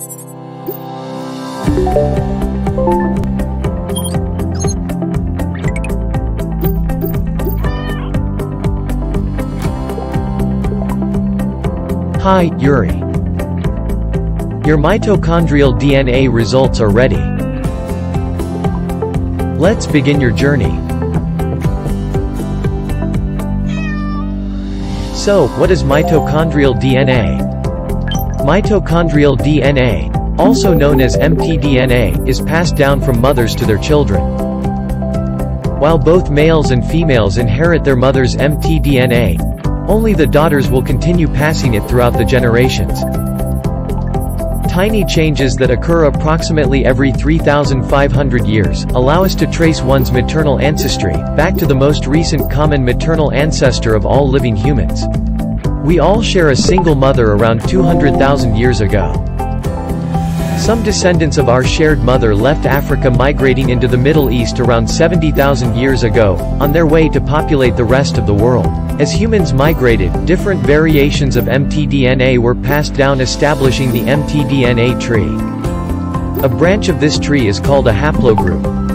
Hi, Yuri. Your mitochondrial DNA results are ready. Let's begin your journey. So, what is mitochondrial DNA? Mitochondrial DNA, also known as mtDNA, is passed down from mothers to their children. While both males and females inherit their mother's mtDNA, only the daughters will continue passing it throughout the generations. Tiny changes that occur approximately every 3,500 years allow us to trace one's maternal ancestry back to the most recent common maternal ancestor of all living humans. We all share a single mother around 200,000 years ago. Some descendants of our shared mother left Africa migrating into the Middle East around 70,000 years ago, on their way to populate the rest of the world. As humans migrated, different variations of mtDNA were passed down establishing the mtDNA tree. A branch of this tree is called a haplogroup.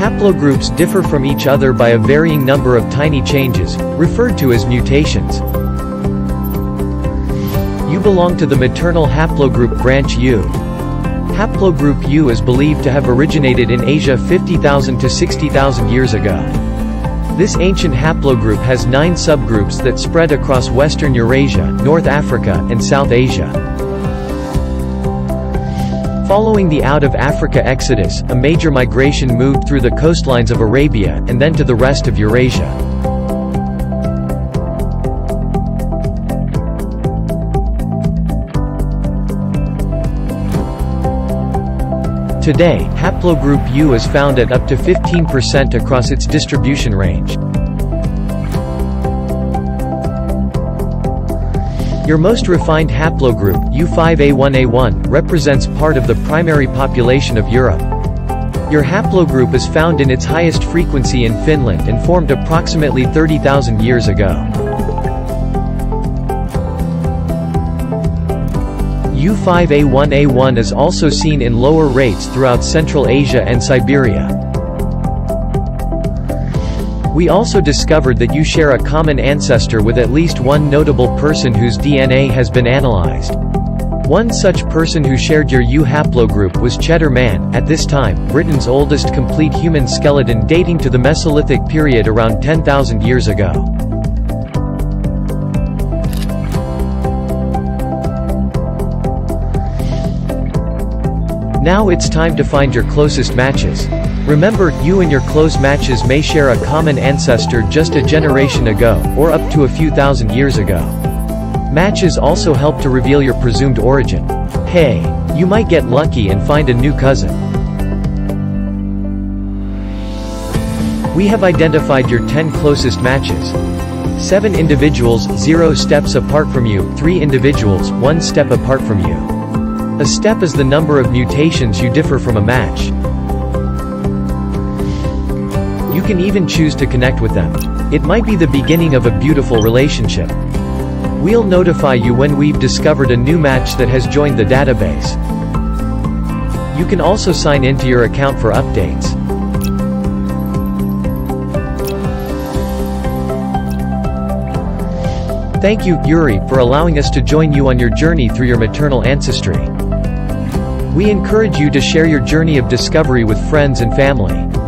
Haplogroups differ from each other by a varying number of tiny changes, referred to as mutations. You belong to the maternal haplogroup branch U. Haplogroup U is believed to have originated in Asia 50,000 to 60,000 years ago. This ancient haplogroup has nine subgroups that spread across Western Eurasia, North Africa, and South Asia. Following the out-of-Africa exodus, a major migration moved through the coastlines of Arabia, and then to the rest of Eurasia. Today, haplogroup U is found at up to 15% across its distribution range. Your most refined haplogroup, U5A1A1, represents part of the primary population of Europe. Your haplogroup is found in its highest frequency in Finland and formed approximately 30,000 years ago. U5A1A1 is also seen in lower rates throughout Central Asia and Siberia. We also discovered that you share a common ancestor with at least one notable person whose DNA has been analyzed. One such person who shared your U haplogroup was Cheddar Man, at this time, Britain's oldest complete human skeleton dating to the Mesolithic period around 10,000 years ago. Now it's time to find your closest matches. Remember, you and your close matches may share a common ancestor just a generation ago, or up to a few thousand years ago. Matches also help to reveal your presumed origin. Hey, you might get lucky and find a new cousin. We have identified your 10 closest matches. 7 individuals, 0 steps apart from you, 3 individuals, 1 step apart from you. A step is the number of mutations you differ from a match. You can even choose to connect with them. It might be the beginning of a beautiful relationship. We'll notify you when we've discovered a new match that has joined the database. You can also sign into your account for updates. Thank you, Yuri, for allowing us to join you on your journey through your maternal ancestry. We encourage you to share your journey of discovery with friends and family.